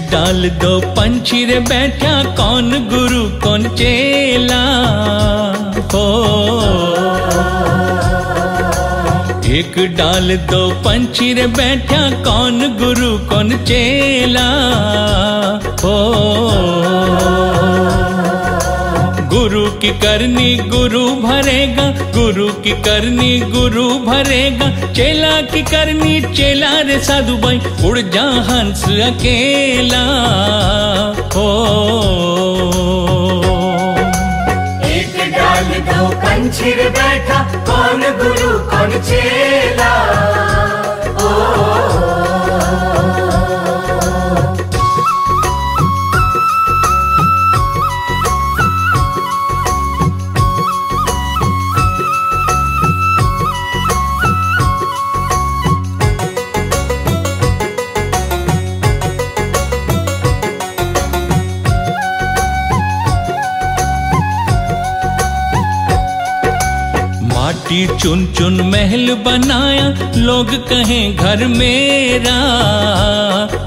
डाल दो पंछी रे बैठा कौन गुरु, कौन चेला? हो। एक डाल दो पंछी रे बैठा कौन गुरु, कौन चेला? हो। गुरु की करनी गुरु भरेगा, गुरु की करनी गुरु भरेगा। चेला की करनी चेला रे साधु भाई, उड़ जा हंस अकेला। हो। एक डाल दो पंछिर बैठा, कौन गुरु, कौन चेला? चुन चुन महल बनाया, लोग कहें घर मेरा।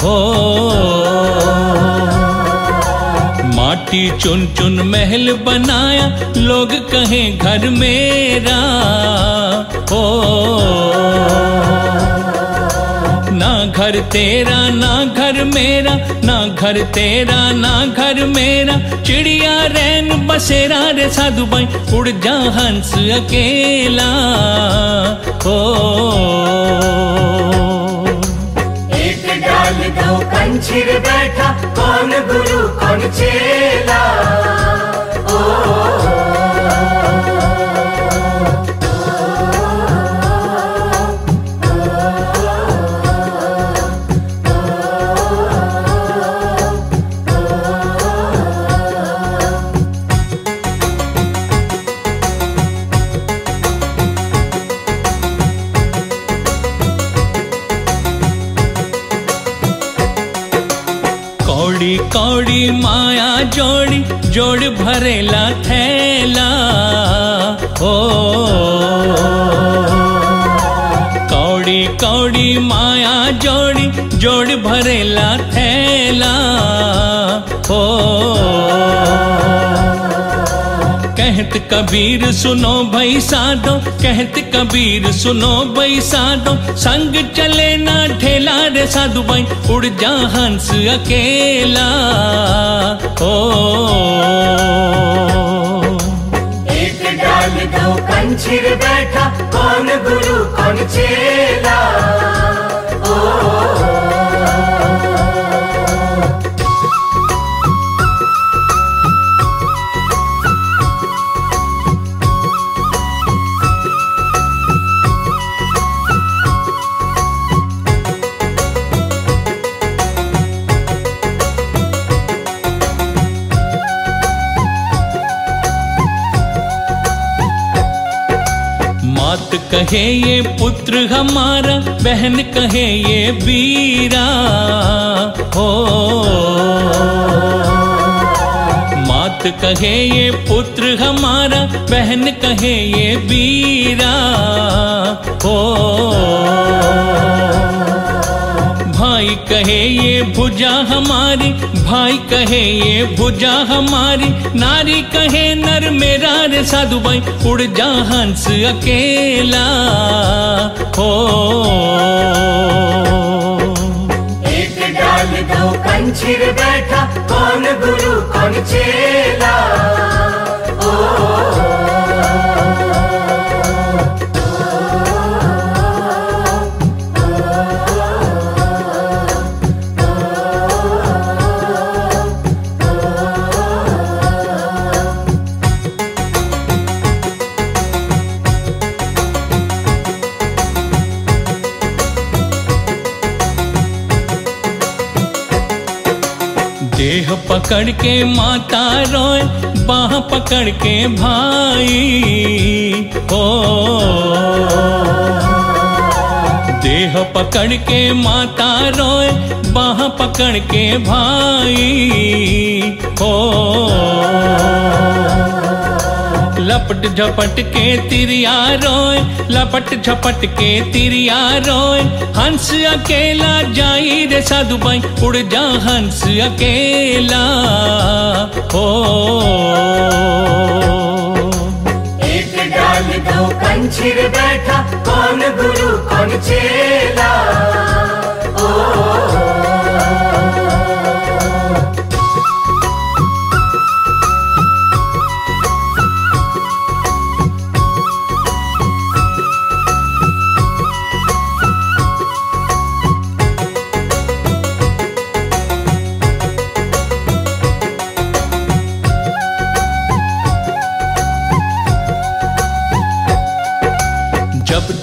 हो। माटी चुन चुन महल बनाया, लोग कहें घर मेरा। हो। घर तेरा, ना घर मेरा, ना घर तेरा, ना घर मेरा। चिड़िया रैन बसेरा रे साधु भाई, उड़ जा हंस अकेला। हो। एक डाल दो पंछिर बैठा, कौन गुरु, कौन चेला? जोड़ी भरेला थैला। हो। कहत कबीर सुनो भाई साधो कहत कबीर सुनो भाई साधो संग चले ना ठेला रे साधु भाई, उड़ जा हंस अकेला। हो। एक डाल दो पंछिर बैठा, कौन गुरु, कौन चेला? कहे ये पुत्र हमारा, बहन कहे ये बीरा। हो। मात कहे ये पुत्र हमारा, बहन कहे ये बीरा। हो। भाई कहे ये भुजा हमारी, भाई कहे ये भुजा हमारी, नारी कहे नर मेरा रे साधु भाई, उड़ जा हंस अकेला। हो। एक डाल दो पंछिर बैठा, कौन गुरु, कौन चेला? देह पकड़ के माता रोए, बाह पकड़ के भाई। हो देह पकड़ के माता रोए, बाह पकड़ के भाई। हो लपट झपट के तिरिया रोए लपट झपट के तिरिया रोए हंस अकेला जाई रे साधु भाई, उड़ जा हंस अकेला। हो। एक डाल दो कंछिर बैठा, कौन गुरु, कौन चेला?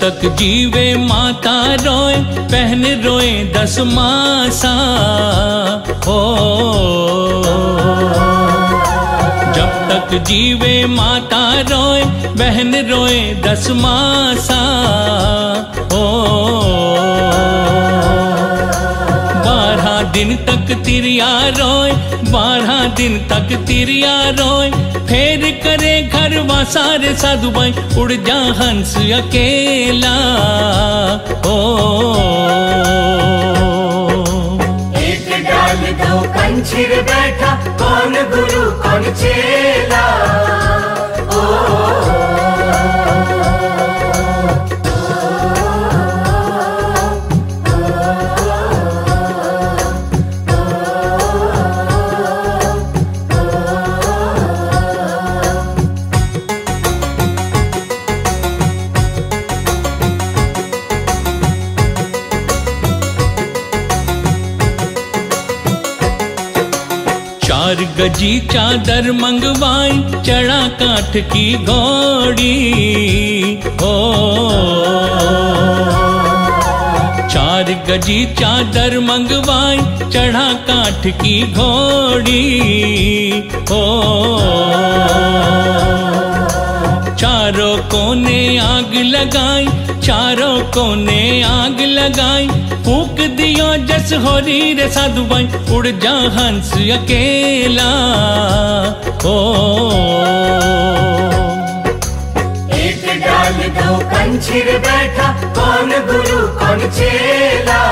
तक जीवे माता रोए पहन रोए दस मासा। हो। जब तक जीवे माता रोए, बहन रोए दस मासा। हो। बारह दिन तक तिरिया रोए, बारह दिन तक तिरिया रोए, फेर करे सारे साधु भाई उड़ जा हंस अकेला। ओ। एक डाल दो कंचिर बैठा, कौन गुरु, कौन चेला? चार चादर मंगवाई, चढ़ा काठ की घोड़ी। हो। चार गजी चादर मंगवाई, चढ़ा काठ की घोड़ी। हो। चारों कोने आग लगाई, चारों कोने आग लगाई, फूक जस होरी रे साधु भाई उड़ जा हंस अकेला। ओ। एक डाल दो कंछिर बैठा, कौन गुरु, कौन चेला?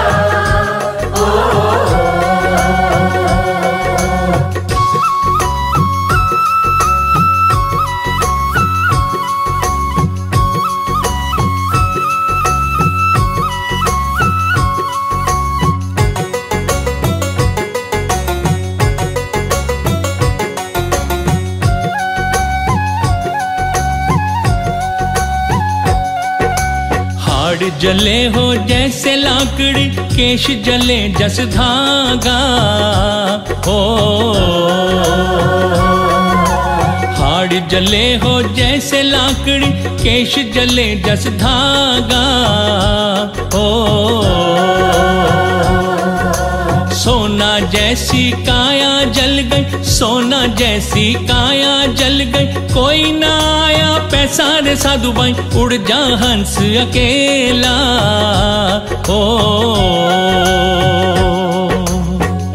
जले हो जैसे लाकड़ी, केश जले जस धागा। हो। हाड़ जले हो जैसे लाकड़ी, केश जले जस धागा। हो। सोना जैसी काया जल गई, सोना जैसी काया जल गई। कोई ना आया, पैसा रे साधु भाई, उड़ जा हंस अकेला। हो।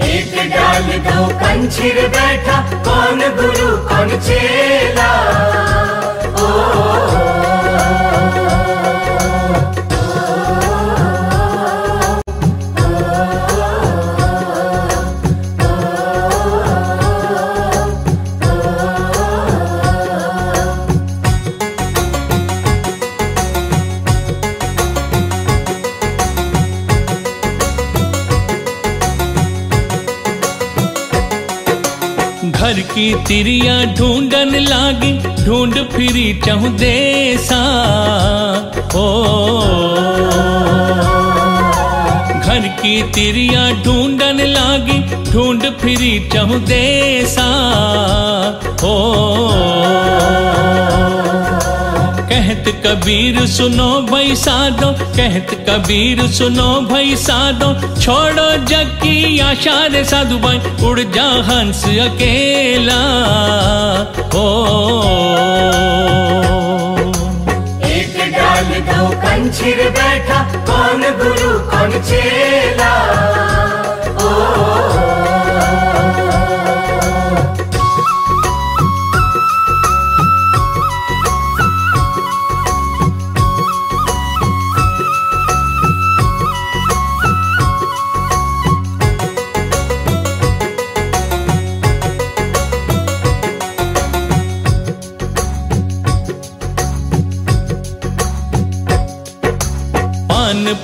एक डाल दो कंछिर बैठा, कौन गुरु, कौन चेला? घर की तिरिया ढूंढन लागी, ढूंढ फिरी चहु देसा ओ। घर की तिरिया ढूंढन लागी, ढूंढ फिरी चहु देसा ओ। कबीर सुनो भाई साधो कहत कबीर सुनो भाई साधो छोड़ो जग की आशा रे साधु भाई, उड़ जा हंस अकेला। हो। एक डाल दो कंछिर बैठा, कौन गुरु, कौन चेला?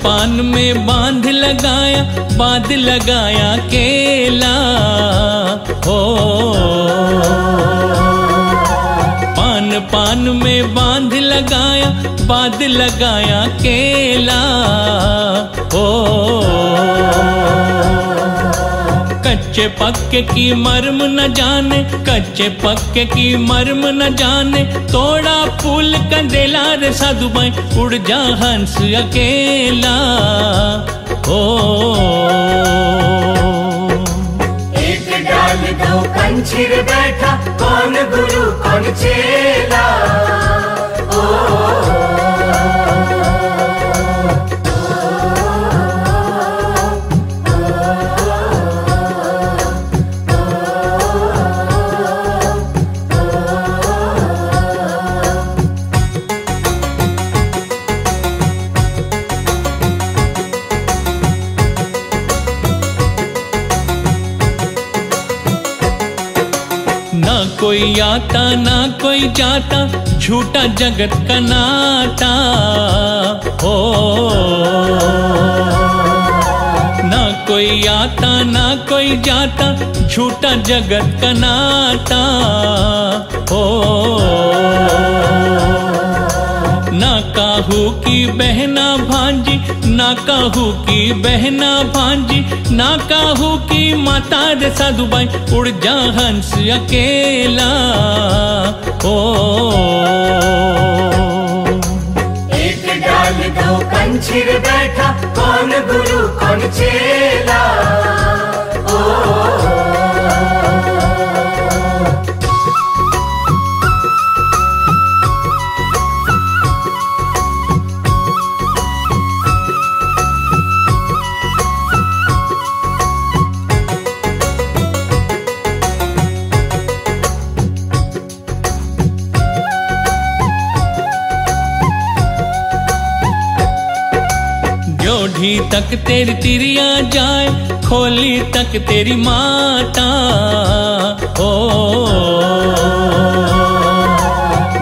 पान में बाँध लगाया बाँध लगाया केला। हो। पान पान में बाँध लगाया बाँध लगाया केला। हो। कच्चे पक्के की मर्म न जाने, कच्चे पक्के की मर्म न जाने। तोड़ा पुल कंदेला रे साधु भाई उड़ जा हंस अकेला। ओ। एक डाल दो कंचिर बैठा, कौन गुरु, कौन चेला? जगत का नाता हो। ना कोई आता, ना कोई जाता, झूठा जगत कनाटा हो। ना काहू की बहना भांजी ना काहू की बहना भांजी ना काहू की माता रे साधु भाई, उड़ जा हंस अकेला। ओ। दो बैठा, कौन गुरु, कौन चेला? तक तेरी तिरिया जाए, खोली तक तेरी माता। ओ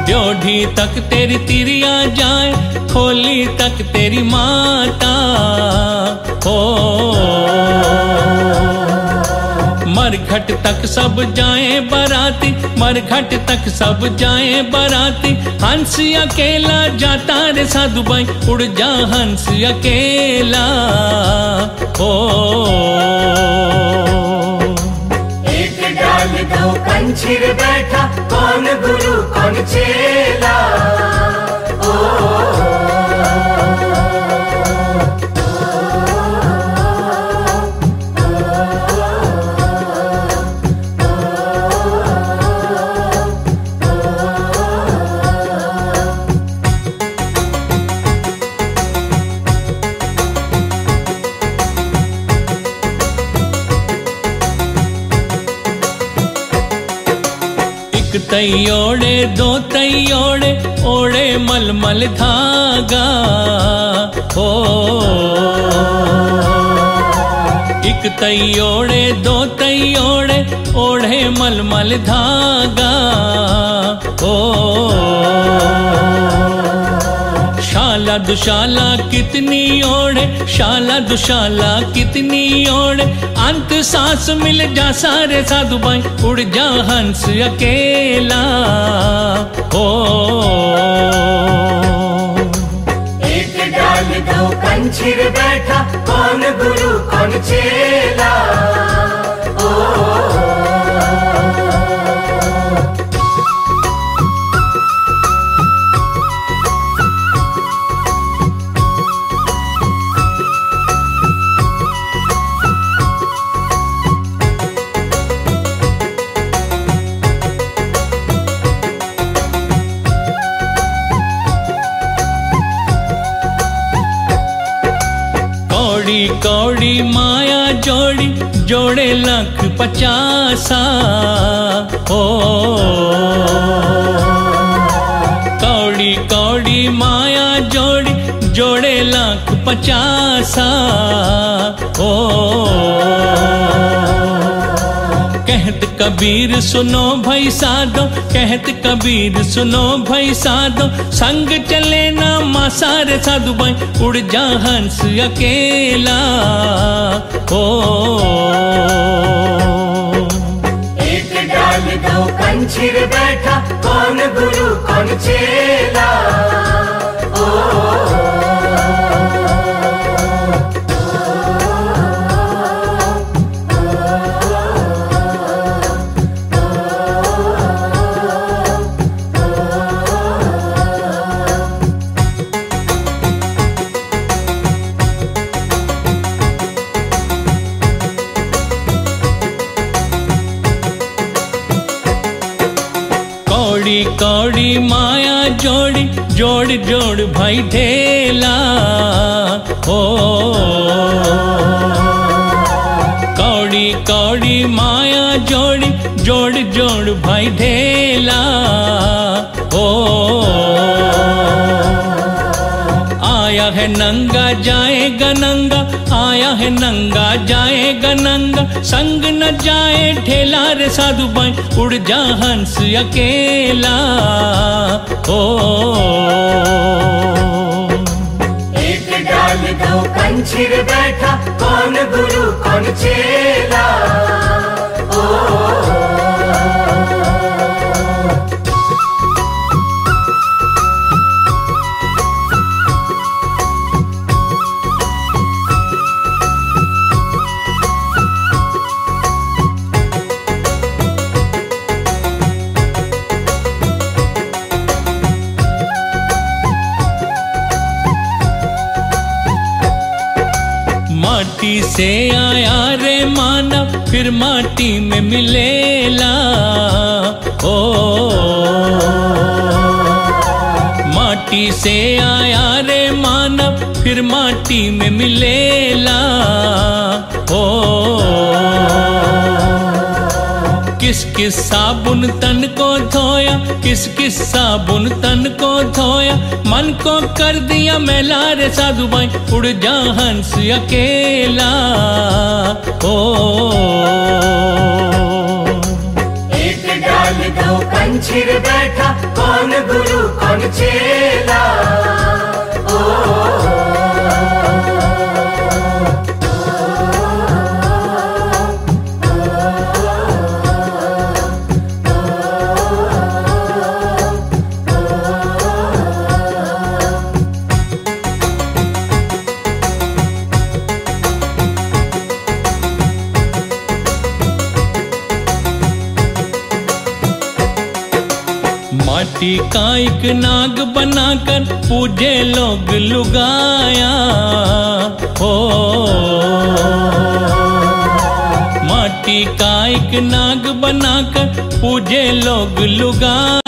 जोढ़ी तक तेरी तिरिया जाए, खोली तक तेरी माता। ओ, मरघट तक सब जाए, बराती मरघट तक सब जाए बराती। हंस अकेला जाता रे साधु भाई, उड़ जा हंस अकेला। ओ एक डाल दो कंछिर बैठा, कौन गुरु, कौन चेला? एक ओढ़े दो तई ओड़े मल मलमल धागा। हो। एक ओढ़े दो ओढ़े ओढ़े मलमल धागा। हो। शाला दुशाला कितनी ओढ़े, शाला दुशाला कितनी ओढ़े। अंत सांस मिल जा सारे साधु भाई, उड़ जा हंस अकेला। हो। एक डाल दो कंचिर बैठा, कौन गुरु, कौन चेला? कौड़ी माया जोड़ी, जोड़े लख पचासा। ओ। कौड़ी कौड़ी माया जोड़ी, जोड़े लाख पचासा। ओ। कबीर सुनो भाई साधो कहत कबीर सुनो भाई साधो संग चले ना मासार साधु भाई, उड़ जा हंस अकेला। ओ। एक डाल दो कंचिर बैठा, कौन गुरु, कौन चेला? जोड़ भाई ढेला हो कौड़ी कौड़ी माया जोड़ी, जोड़ जोड़ भाई ढेला हो आया है नंगा जाएगा नंगा, आया है नंगा जाएगा नंगा, संग न जाए ठेला रे साधु भाई उड़ जा हंस अकेला। हो। एक डाल दो पंछीर बैठा, कौन गुरु, कौन चेला? माटी से आया रे मानव, फिर माटी में मिलेला। ओ, माटी से आया रे मानव, फिर माटी में मिलेला। ओ किस किस साबुन तन को धोया, किस किस साबुन तन को धोया। मन को कर दिया मैला रे साधु भाई, उड़ जा हंस अकेला। ओ। एक डाल दो कंछिर बैठा, कौन गुरु, कौन चेला? माटी का एक नाग बनाकर पूजे लोग लुगाया। हो। माटी का एक नाग बनाकर पूजे लोग लुगाया।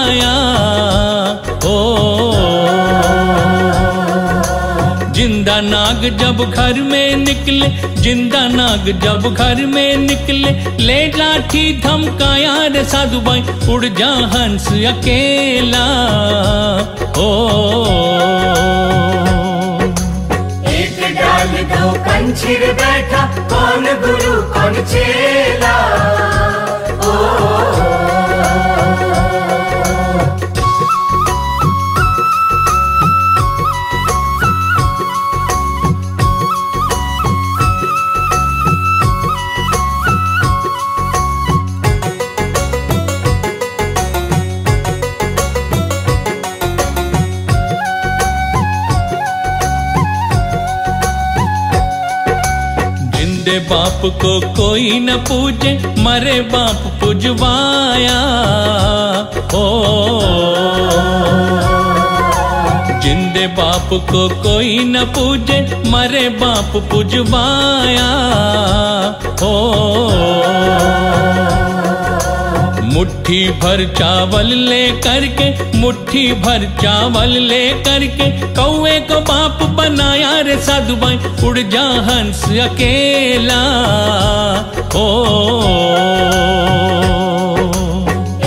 ज़िंदा नाग जब घर में निकले, ज़िंदा नाग जब घर में निकले, ले लाठी धमकाया रे साधु भाई, उड़ जा हंस अकेला। ओ। एक डाल दो कंछिर बैठा, कौन गुरु, कौन चेला? बाप को कोई न पूजे, मरे बाप पुजवाया। ओ। जिंदे बाप को कोई न पूजे, मरे बाप पुजवाया। ओ। मुट्ठी भर चावल ले करके, मुट्ठी भर चावल ले करके कौए को बाप बनाया रे साधु भाई उड़ जा हंस अकेला। ओ।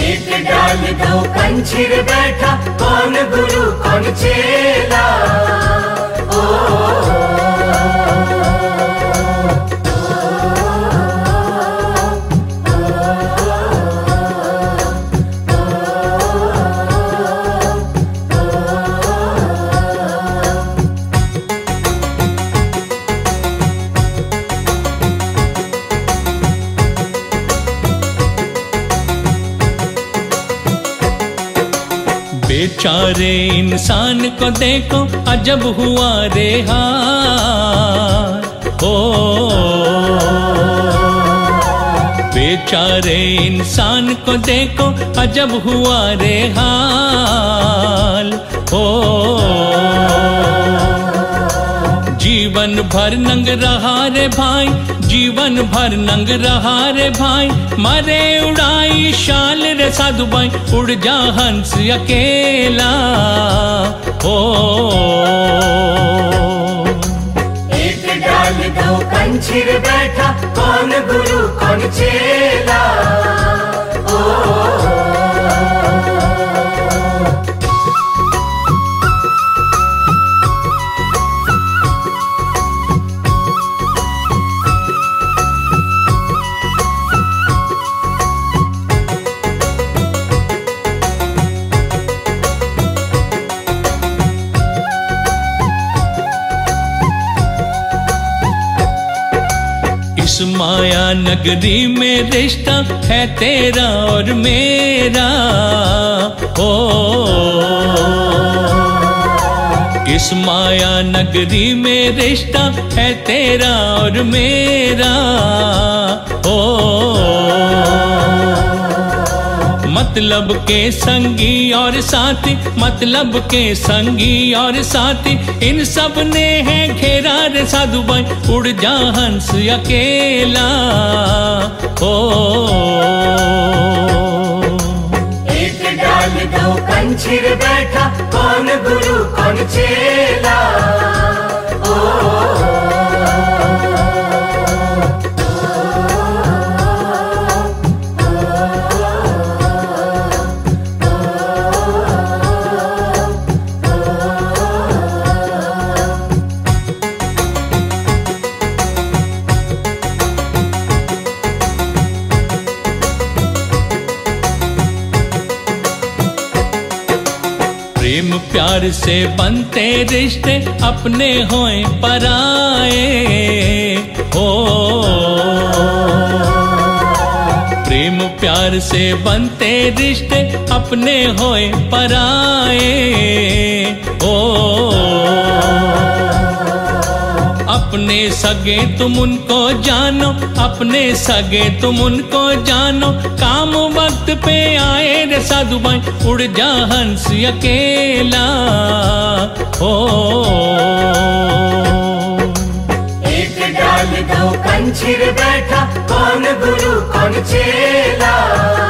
एक डाल दो पंछीर बैठा, कौन गुरु, कौन चेला? बेचारे इंसान को देखो, अजब हुआ रे हार। ओ। बेचारे, इंसान को देखो, अजब हुआ रे हाल। ओ। जीवन भर नंग रहा रे भाई, जीवन भर नंग रहा रे भाई, मरे उड़ाई शाल रे साधु भाई उड़ जा हंस अकेला। हो। एक डाल दो कंचिर बैठा, कौन गुरु, कौन चेला? माया नगरी में रिश्ता है तेरा और मेरा। ओ। इस माया नगरी में रिश्ता है तेरा और मेरा। ओ। मतलब के संगी और साथी मतलब के संगी और साथी। इन सबने है घेरा रे साधु भाई, उड़ जा हंस अकेला। ओ एक डाल दो बैठा, कौन गुरु, कौन चेला? प्रेम प्यार से बनते रिश्ते अपने होए पराए। ओ प्रेम प्यार से बनते रिश्ते अपने होए पराए। हो। अपने सगे तुम उनको जानो, अपने सगे तुम उनको जानो, काम वक्त पे आए रे साधु भाई, उड़ जा हंस अकेला। हो। एक डाल दो कंछिर बैठा, कौन गुरु, कौन चेला?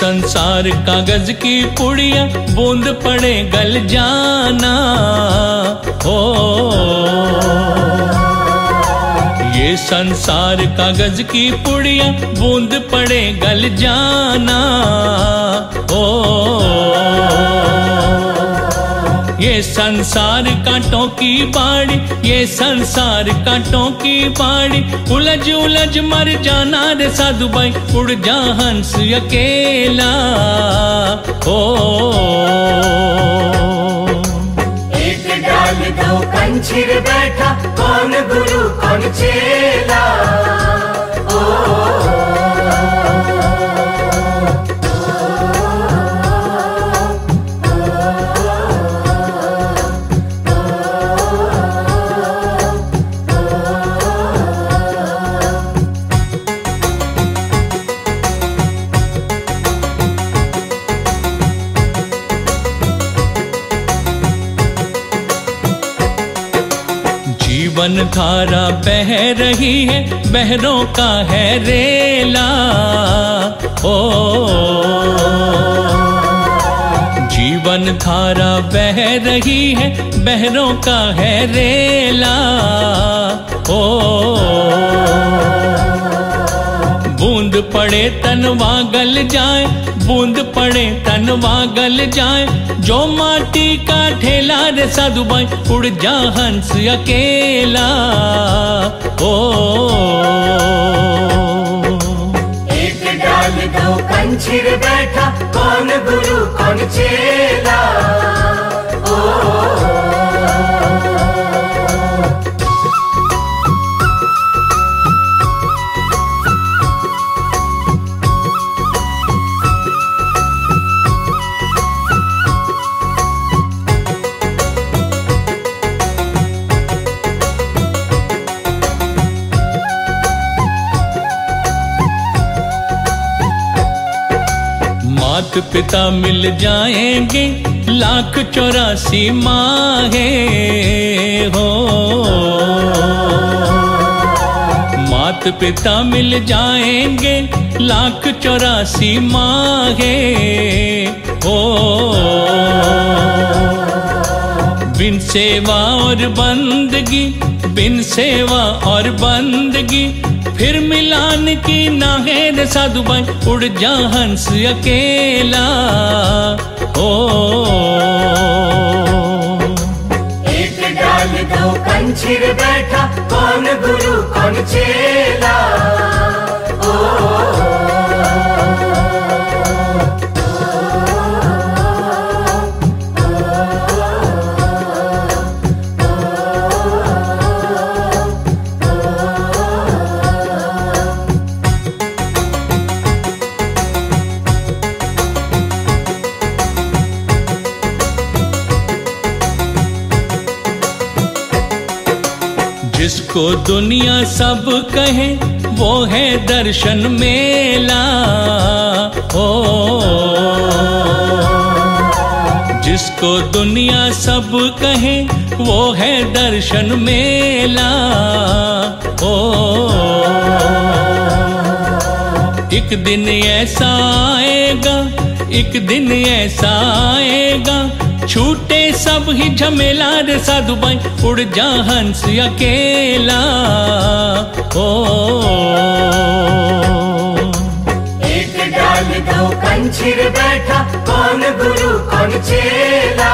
संसार कागज़ की पुड़िया बूंद पड़े गल जाना। हो। ये संसार कागज़ की पुड़िया बूंद पड़े गल जाना। ओ ये संसार कांटों की बाड़ी, ये संसार कांटों की बाड़ी। उलझ उलझ मर जाना रे साधु भाई, उड़ जा हंस अकेला। ओ। एक डाल दो कंछिर बैठा, कौन गुरु, कौन चेला? धारा बह रही है बहरों का है रेला। ओ। जीवन धारा बह रही है बहरों का है रेला। ओ। पड़े तनवा गल जाए, बूंद पड़े तनवा गल जाए। जो माटी का ठेला रे साधु भाई, उड़ जा हंस अकेला। ओ। एक डाल दो कंछिर बैठा, कौन गुरु, कौन चेला? मात पिता मिल जाएँगे, लाख चौरासी माहे हो। मात पिता मिल जाएँगे, लाख चौरासी माहे हो। बिन सेवा और बंदगी, बिन सेवा और बंदगी। फिर मिलान की ना है रे साधु भाई, उड़ जा हंस अकेला। ओ। एक डाल दो कंछिर बैठा, कौन गुरु, कौन चेला? जिसको दुनिया सब कहे, वो है दर्शन मेला। हो जिसको दुनिया सब कहे, वो है दर्शन मेला। हो एक दिन ऐसा आएगा, एक दिन ऐसा आएगा छूटे सब ही झमेला रे साधु भाई उड़ जा हंस अकेला। ओ। एक डाल दो कंचिर बैठा, कौन गुरु, कौन चेला?